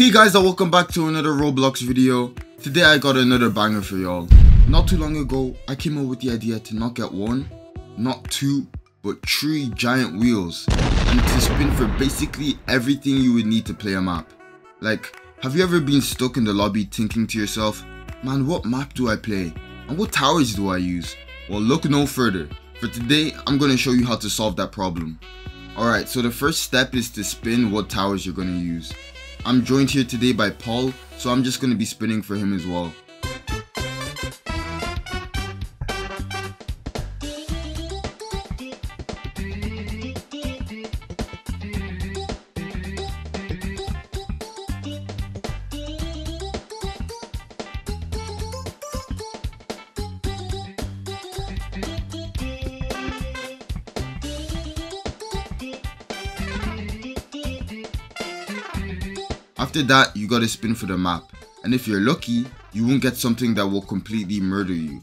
Hey guys and welcome back to another Roblox video. Today I got another banger for y'all. Not too long ago, I came up with the idea to not get one, not two, but three giant wheels and to spin for basically everything you would need to play a map. Like, have you ever been stuck in the lobby thinking to yourself, man what map do I play and what towers do I use? Well look no further. For today, I'm going to show you how to solve that problem. Alright, so the first step is to spin what towers you're going to use. I'm joined here today by Paul, so I'm just going to be spinning for him as well. After that, you gotta spin for the map. And if you're lucky, you won't get something that will completely murder you.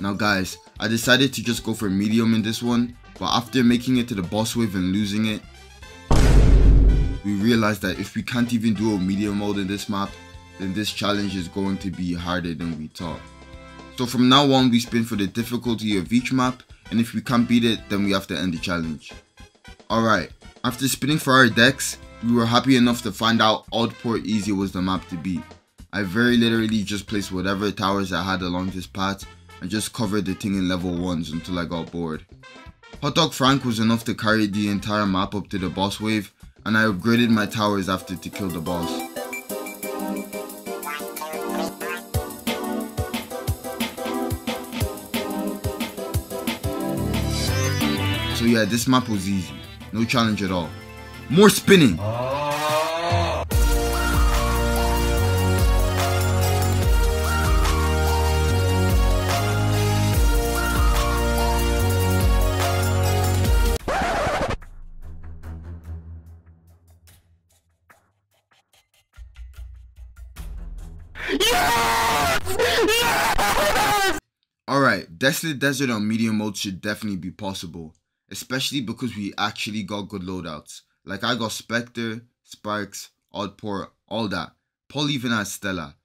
Now guys, I decided to just go for medium in this one, but after making it to the boss wave and losing it, we realized that if we can't even do a medium mode in this map, then this challenge is going to be harder than we thought. So from now on, we spin for the difficulty of each map, and if we can't beat it, then we have to end the challenge. Alright, after spinning for our decks, we were happy enough to find out Oddport Easy was the map to beat. I very literally just placed whatever towers I had along this path and just covered the thing in level 1s until I got bored. Hot Dog Frank was enough to carry the entire map up to the boss wave and I upgraded my towers after to kill the boss. So yeah, this map was easy, no challenge at all. More spinning. Alright, Desolate Desert on medium mode should definitely be possible, especially because we actually got good loadouts. Like I got Spectre, Sparks, Oddport, all that. Paul even has Stella.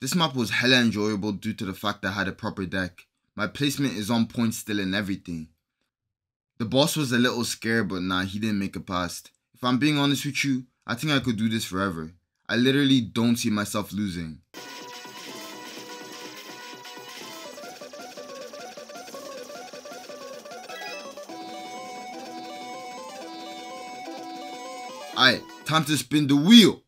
This map was hella enjoyable due to the fact that I had a proper deck. My placement is on point still and everything. The boss was a little scared but nah, he didn't make it past. If I'm being honest with you, I think I could do this forever. I literally don't see myself losing. Alright, time to spin the wheel.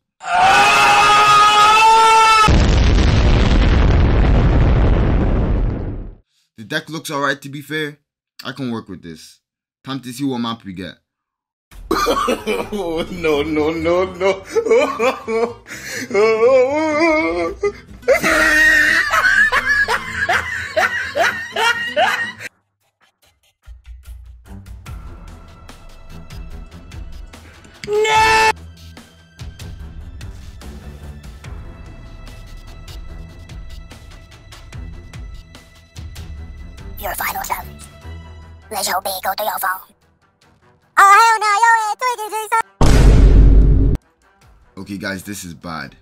The deck looks alright to be fair. I can work with this. Time to see what map we get. oh, no, no, no, no. No! Your final challenge. Let's hope go to your phone. Oh, hell no, yo, Okay, guys, this is bad.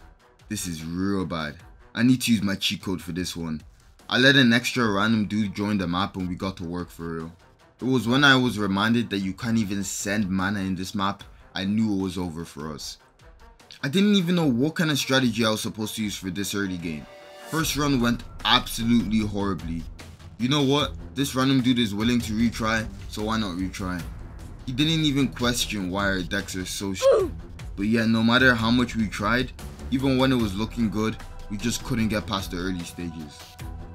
This is real bad. I need to use my cheat code for this one. I let an extra random dude join the map and we got to work for real. It was when I was reminded that you can't even send mana in this map I knew it was over for us. I didn't even know what kind of strategy I was supposed to use for this early game. First run went absolutely horribly. You know what? This random dude is willing to retry, so why not retry? He didn't even question why our decks are so sh But yeah, no matter how much we tried, even when it was looking good, we just couldn't get past the early stages.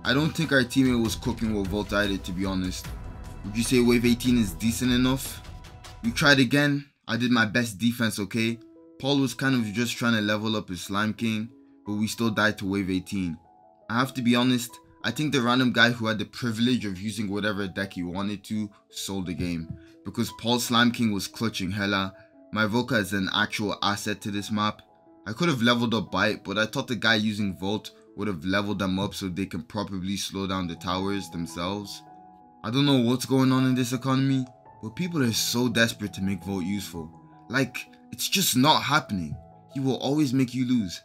I don't think our teammate was cooking with Volt either to be honest. Would you say wave 18 is decent enough? We tried again, I did my best defense, okay? Paul was kind of just trying to level up his Slime King, but we still died to wave 18. I have to be honest, I think the random guy who had the privilege of using whatever deck he wanted to sold the game. Because Paul Slime King was clutching hella, my Volca is an actual asset to this map. I could have leveled up Bite, but I thought the guy using Volt would have leveled them up so they can properly slow down the towers themselves. I don't know what's going on in this economy, but people are so desperate to make Volt useful. Like, it's just not happening. He will always make you lose.